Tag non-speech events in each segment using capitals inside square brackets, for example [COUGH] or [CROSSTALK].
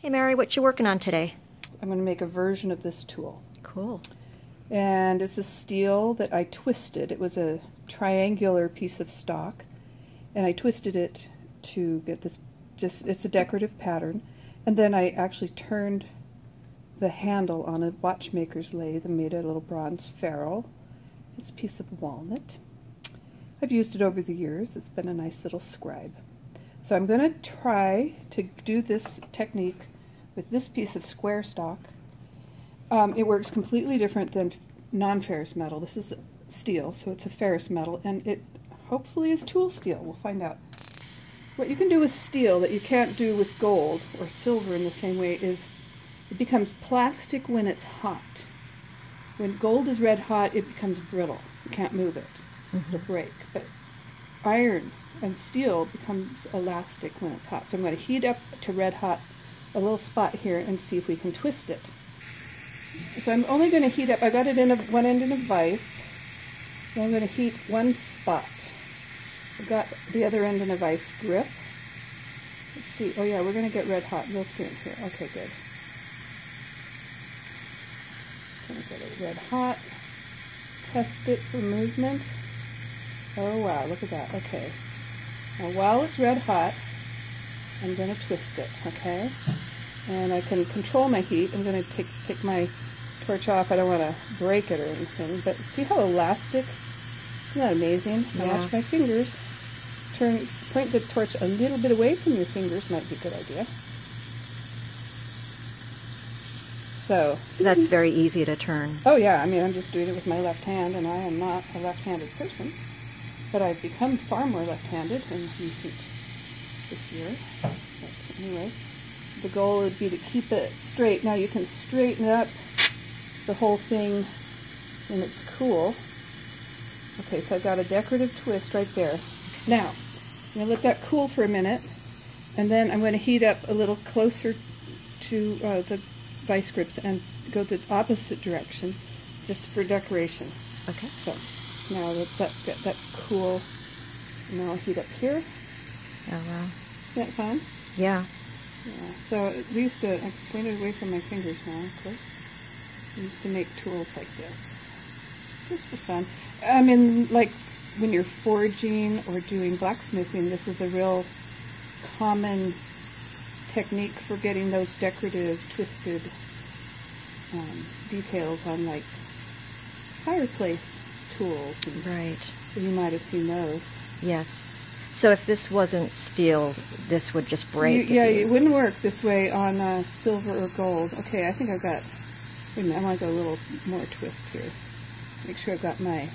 Hey Mary, what you working on today? I'm going to make a version of this tool. Cool. And it's a steel that I twisted. It was a triangular piece of stock. And I twisted it to get this, just, it's a decorative pattern. And then I actually turned the handle on a watchmaker's lathe and made a little bronze ferrule. It's a piece of walnut. I've used it over the years. It's been a nice little scribe. So I'm going to try to do this technique with this piece of square stock. Um, it works completely different than non-ferrous metal. This is steel, so it's a ferrous metal, and it hopefully is tool steel. We'll find out. What you can do with steel that you can't do with gold or silver in the same way is it becomes plastic when it's hot. When gold is red hot, it becomes brittle. You can't move it. Mm -hmm. It'll break. But iron and steel becomes elastic when it's hot. So I'm going to heat up to red hot a little spot here and see if we can twist it. So I'm only going to heat up, I got it in a, one end in a vise. I'm going to heat one spot. I've got the other end in a vise grip. Let's see, oh yeah, we're going to get red hot real soon here. Okay, good. Going to get it red hot. Test it for movement. Oh wow, look at that. Okay. Now while it's red hot, I'm going to twist it, okay? And I can control my heat. I'm going to take, take my torch off. I don't want to break it or anything, but see how elastic? Isn't that amazing? Yeah. I watch my fingers. Turn, point the torch a little bit away from your fingers might be a good idea. So, so that's very easy to turn. Oh yeah, I mean I'm just doing it with my left hand and I am not a left-handed person. But I've become far more left-handed in recent this year. But anyway, the goal would be to keep it straight. Now you can straighten up the whole thing and it's cool. Okay, so I've got a decorative twist right there. Now, I'm going to let that cool for a minute, and then I'm going to heat up a little closer to uh, the vice grips and go the opposite direction just for decoration. Okay. So now let's let, get that cool. Now I'll heat up here. Oh, wow. Isn't that fun? Yeah. Yeah. So we used to, I pointed away from my fingers now, of course. We used to make tools like this. Just for fun. I mean, like when you're forging or doing blacksmithing, this is a real common technique for getting those decorative, twisted um, details on like fireplace tools. right. You might have seen those. Yes. So if this wasn't steel, this would just break. You, yeah, you... it wouldn't work this way on uh, silver or gold. Okay, I think I've got. Wait a minute, I want to go a little more twist here. Make sure I've got my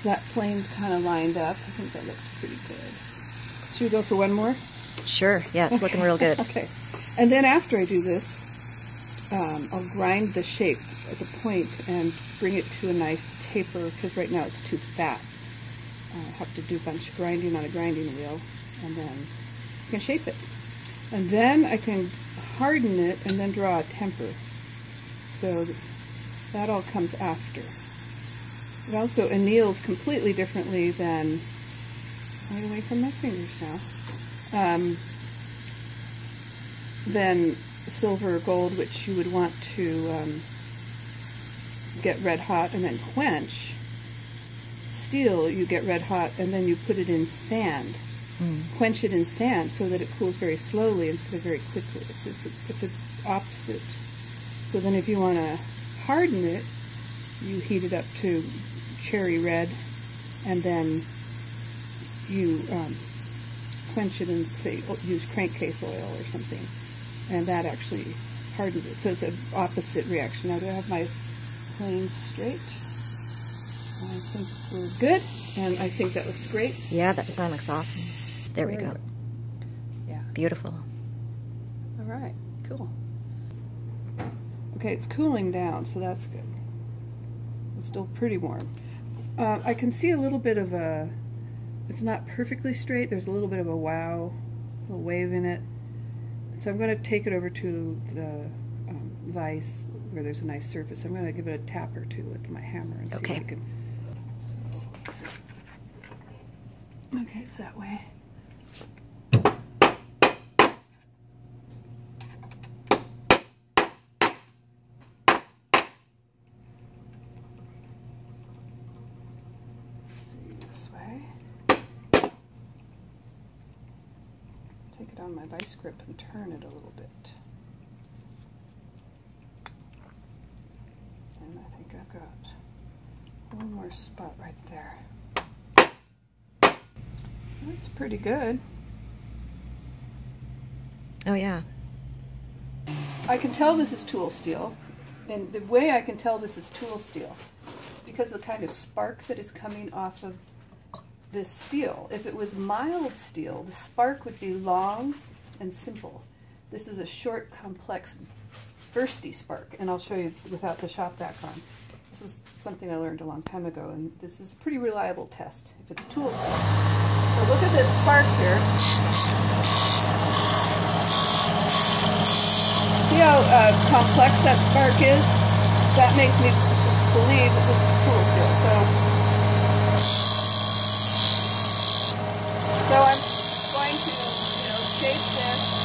flat planes kind of lined up. I think that looks pretty good. Should we go for one more? Sure. Yeah, it's okay. looking real good. [LAUGHS] okay. And then after I do this, um, I'll grind the shape at the point and bring it to a nice taper because right now it's too fat. I have to do a bunch of grinding on a grinding wheel, and then I can shape it. And then I can harden it and then draw a temper. So that all comes after. It also anneals completely differently than, right away from my fingers now, um, than silver or gold, which you would want to um, get red hot and then quench steel, you get red hot and then you put it in sand. Mm. Quench it in sand so that it cools very slowly instead of very quickly. It's, it's, a, it's a opposite. So then if you want to harden it, you heat it up to cherry red and then you um, quench it and say, use crankcase oil or something. And that actually hardens it. So it's an opposite reaction. Now do I have my straight? I think we're good, and I think that looks great. Yeah, that design looks awesome. There we go. Yeah. Beautiful. All right, cool. Okay, it's cooling down, so that's good. It's still pretty warm. Uh, I can see a little bit of a, it's not perfectly straight, there's a little bit of a wow, a little wave in it. So I'm going to take it over to the um, vise where there's a nice surface. I'm going to give it a tap or two with my hammer and okay. see if I can. Okay, it's that way. take it on my vice grip and turn it a little bit. Think I've got one more spot right there. That's pretty good. Oh yeah. I can tell this is tool steel, and the way I can tell this is tool steel is because of the kind of spark that is coming off of this steel. If it was mild steel, the spark would be long and simple. This is a short, complex, bursty spark, and I'll show you without the shop vac on. This is something I learned a long time ago, and this is a pretty reliable test if it's a tool. So look at this spark here. See how uh, complex that spark is? That makes me believe that this is a tool steel. So, so I'm going to, you know, shape this.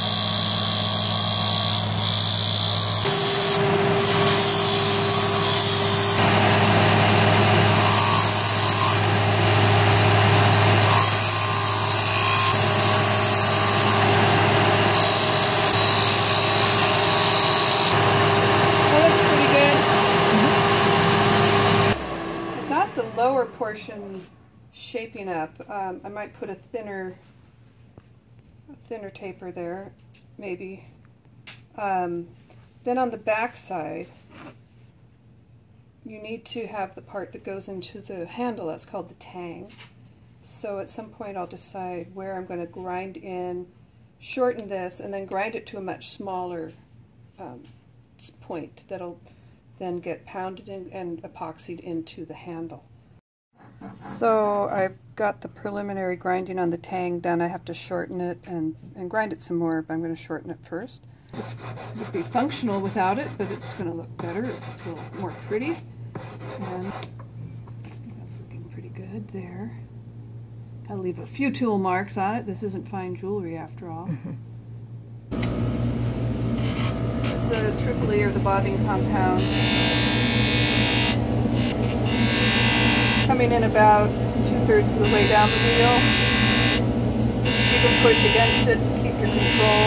That looks pretty good. I've got the lower portion shaping up. Um, I might put a thinner, a thinner taper there, maybe. Um, then on the back side, you need to have the part that goes into the handle. That's called the tang. So at some point I'll decide where I'm going to grind in, shorten this, and then grind it to a much smaller um, point that'll then get pounded in and epoxied into the handle. So I've got the preliminary grinding on the tang done. I have to shorten it and, and grind it some more, but I'm going to shorten it first. It would be functional without it, but it's going to look better if it's a little more pretty. And that's looking pretty good there. I'll leave a few tool marks on it. This isn't fine jewelry after all. Mm-hmm. This is the tripoli or the bobbing compound. Coming in about two-thirds of the way down the wheel. You can push against it to keep your control.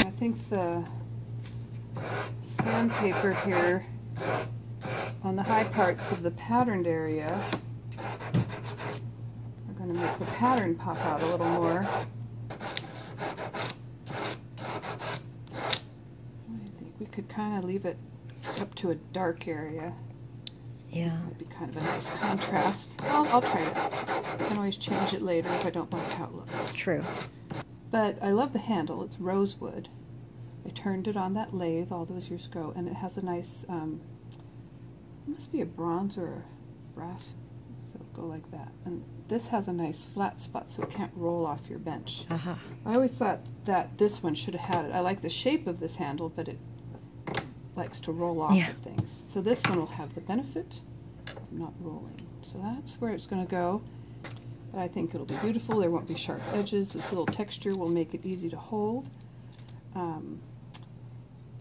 I think the sandpaper here on the high parts of the patterned area are going to make the pattern pop out a little more. I think we could kind of leave it up to a dark area. Yeah. It'd be kind of a nice contrast. I'll, I'll try it. I can always change it later if I don't like how it looks. True. But I love the handle. It's rosewood. I turned it on that lathe all those years ago, and it has a nice, um, it must be a bronze or a brass. So go like that. And this has a nice flat spot so it can't roll off your bench. Uh-huh. I always thought that this one should have had it. I like the shape of this handle, but it likes to roll off Yeah. of things. So this one will have the benefit of not rolling. So that's where it's going to go. But I think it'll be beautiful. There won't be sharp edges. This little texture will make it easy to hold. Um,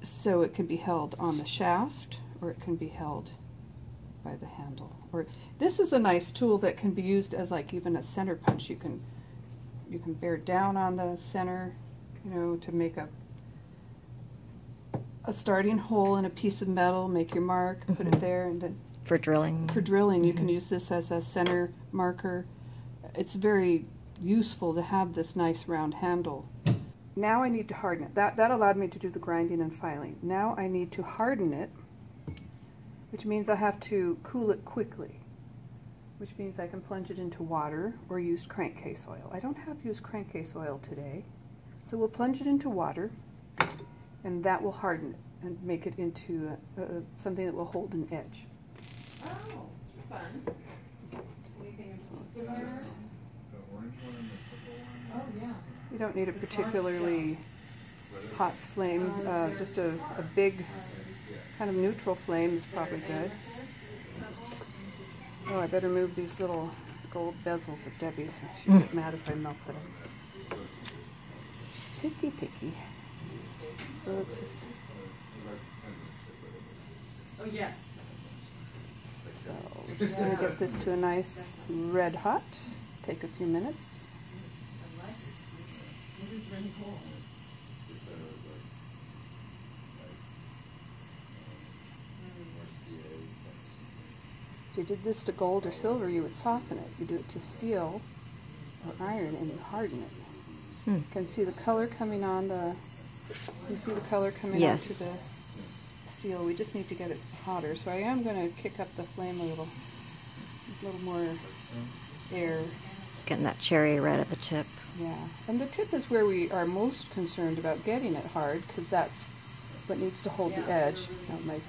so it can be held on the shaft or it can be held by the handle. Or this is a nice tool that can be used as like even a center punch. You can you can bear down on the center, you know, to make a a starting hole in a piece of metal, make your mark, put Mhm. it there, and then For drilling. for drilling you can Mhm. use this as a center marker. It's very useful to have this nice round handle. Now I need to harden it. That, that allowed me to do the grinding and filing. Now I need to harden it, which means I have to cool it quickly, which means I can plunge it into water or use crankcase oil. I don't have used crankcase oil today, so we'll plunge it into water and that will harden it and make it into a, a, something that will hold an edge. Oh, fun. Anything in particular? just- The orange one and the purple one? Oh, yeah. You don't need a particularly hot flame, uh, just a, a big kind of neutral flame is probably good. Oh, I better move these little gold bezels of Debbie's. She'll get mad if I melt them. Picky, picky. So let's just, Oh, yes. so we're just gonna get this to a nice red hot. Take a few minutes. It's really cool. Just said it was like, like, more CA type of something. If you did this to gold or silver, you would soften it. You do it to steel or iron, and you harden it. Hmm. You can see the color coming on the. You see the color coming Yes. onto the steel. We just need to get it hotter. So I am going to kick up the flame a little, a little more air. It's getting that cherry red at the tip. Yeah, and the tip is where we are most concerned about getting it hard because that's what needs to hold the edge. Now my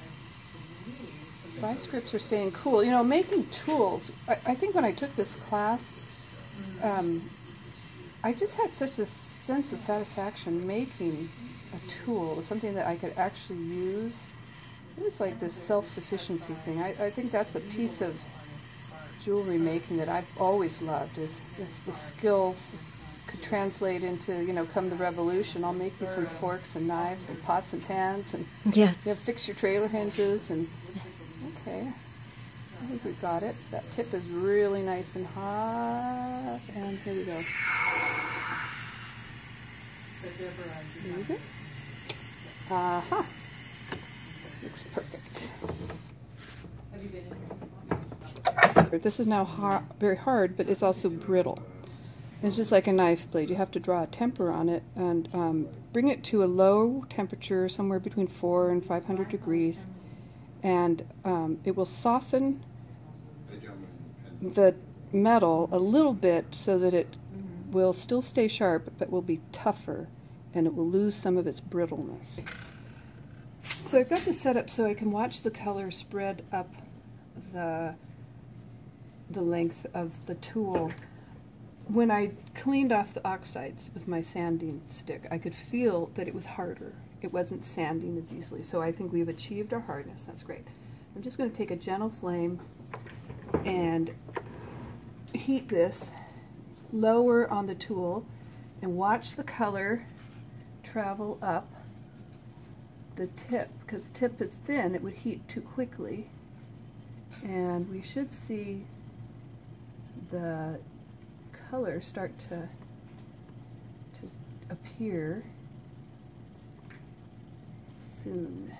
vice grips are staying cool. You know, making tools. I, I think when I took this class, um, I just had such a sense of satisfaction making a tool, something that I could actually use. It was like this self-sufficiency thing. I, I think that's a piece of jewelry making that I've always loved is, is the skills could translate into, you know, come the revolution, I'll make you some forks and knives and pots and pans and Yes. you know, fix your trailer hinges and okay. I think we got it. That tip is really nice and hot. And here we go. But Deborah, I Here did we not. go. Uh-huh. Looks perfect. Have you been in? here? This is now har- very hard, but it's also brittle. It's just like a knife blade. You have to draw a temper on it and um, bring it to a low temperature, somewhere between 4 and 500 degrees, and um, it will soften They jump in the metal a little bit so that it will still stay sharp but will be tougher and it will lose some of its brittleness. So I've got this set up so I can watch the color spread up the the length of the tool. When I cleaned off the oxides with my sanding stick, I could feel that it was harder. It wasn't sanding as easily. So I think we've achieved our hardness. That's great. I'm just going to take a gentle flame and heat this lower on the tool and watch the color travel up the tip because tip is thin it would heat too quickly. And we should see the color start to to appear soon.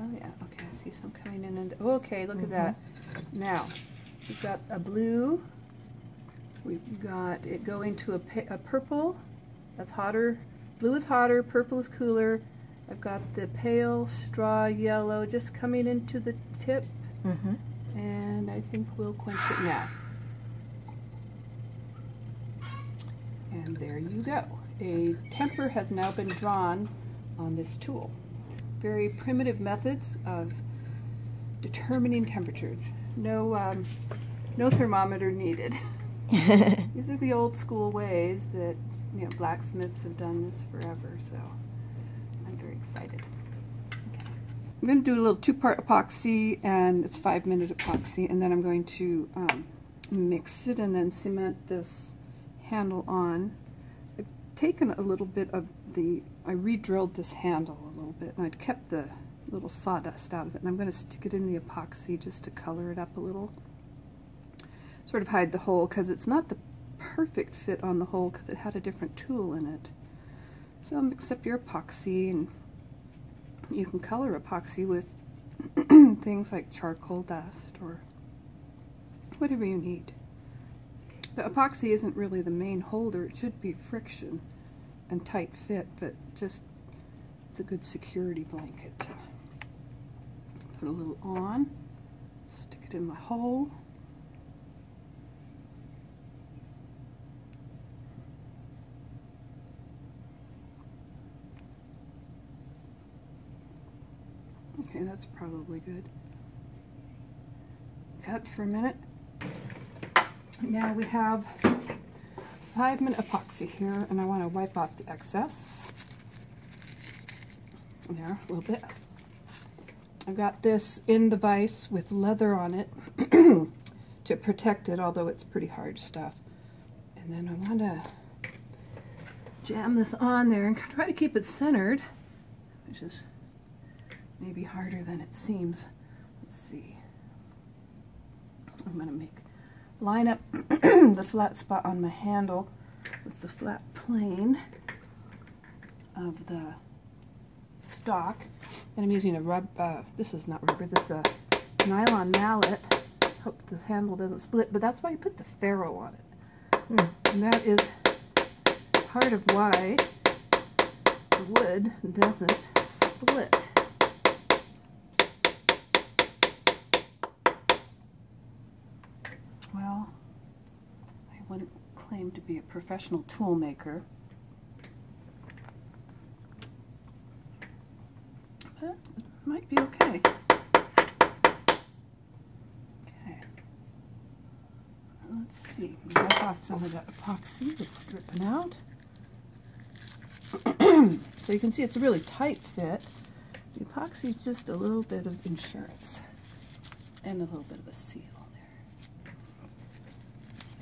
Oh yeah, okay, I see some coming in and, okay, look at that. Mm-hmm. Now, we've got a blue, we've got it going to a, a purple, that's hotter, blue is hotter, purple is cooler. I've got the pale straw yellow just coming into the tip, Mm-hmm. and I think we'll quench it now. And there you go. A temper has now been drawn on this tool. Very primitive methods of determining temperature. No, um, no thermometer needed. [LAUGHS] These are the old school ways that you know blacksmiths have done this forever. So I'm very excited. Okay. I'm going to do a little two-part epoxy, and it's five-minute epoxy, and then I'm going to um, mix it and then cement this handle on. I've taken a little bit of the, I re-drilled this handle a little bit, and I'd kept the little sawdust out of it, and I'm going to stick it in the epoxy just to color it up a little. Sort of hide the hole, because it's not the perfect fit on the hole, because it had a different tool in it. So mix up your epoxy, and you can color epoxy with [CLEARS THROAT] things like charcoal dust, or whatever you need. The epoxy isn't really the main holder, it should be friction and tight fit, but just it's a good security blanket put a little on, stick it in my hole. Okay, that's probably good. Cut for a minute. Now we have five minute epoxy here, and I want to wipe off the excess. There, a little bit. I've got this in the vise with leather on it [CLEARS THROAT] to protect it, although it's pretty hard stuff. And then I want to jam this on there and try to keep it centered, which is maybe harder than it seems. Let's see. I'm going to make line up [CLEARS THROAT] the flat spot on my handle with the flat plane of the stock. And I'm using a rub, uh, this is not rubber, this is a nylon mallet. Hope the handle doesn't split, but that's why you put the ferrule on it. Hmm. And that is part of why the wood doesn't split. Well, I wouldn't claim to be a professional tool maker. It might be okay. Okay. Let's see. Wipe off some of that epoxy that's dripping out. [CLEARS THROAT] so you can see it's a really tight fit. The epoxy is just a little bit of insurance and a little bit of a seal there.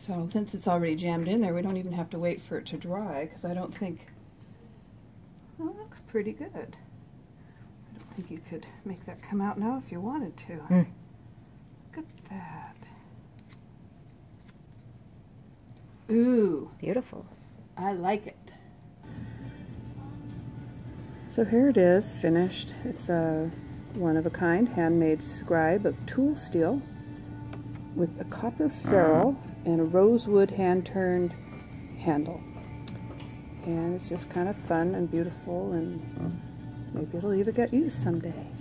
So since it's already jammed in there, we don't even have to wait for it to dry because I don't think, well, it looks pretty good. I think you could make that come out now if you wanted to. Hmm. Look at that. Ooh, Beautiful. I like it. So here it is, finished. It's a one-of-a-kind handmade scribe of tool steel with a copper ferrule and a rosewood hand-turned handle. And it's just kind of fun and beautiful and maybe it'll even get used someday.